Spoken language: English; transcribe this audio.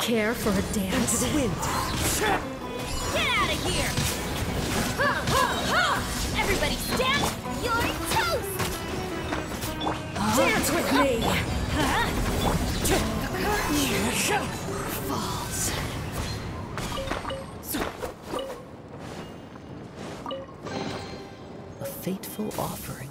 care for a dance? Into the wind. Get out of here! Ha, ha, ha! Everybody stand! You're toast! Dance with me! Falls. A fateful offering.